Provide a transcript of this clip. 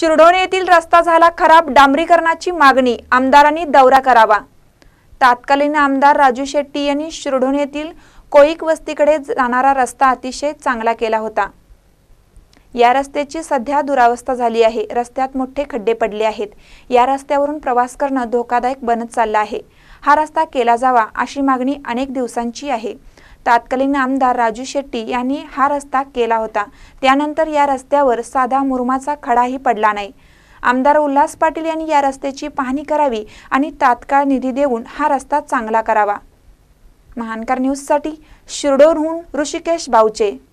शिरडोण येथील रस्ता झाला खराब डांबरीकरणाची मागणी आमदारांनी दौरा करावा. तात्कालीन आमदार राजू शेट्टी यांनी शिरडोण येथील कोईक वस्तीकडे जाणारा रस्ता अतिशय चांगला केला होता. या रस्त्याची सध्या दुरावस्था झाली आहे. रस्त्यात मोठे खड्डे पडले आहेत. या रस्त्यावरून प्रवास करणं धोकादायक बनत चाललं आहे. हा रस्ता केला जावा अशी मागणी अनेक दिवसांची आहे. तात्कालीन आमदार राजू शेट्टी यांनी हा रस्ता केला होता. त्यानंतर या रस्त्यावर साधा मुरुमाचा खडाही पडला नाही. आमदार उल्हास पाटील यांनी या रस्त्याची पाहणी करावी आणि तात्काळ निधी देऊन हा रस्ता चांगला करावा. महानकर न्यूजसाठी शिरडोरहून ऋषिकेश बावचे.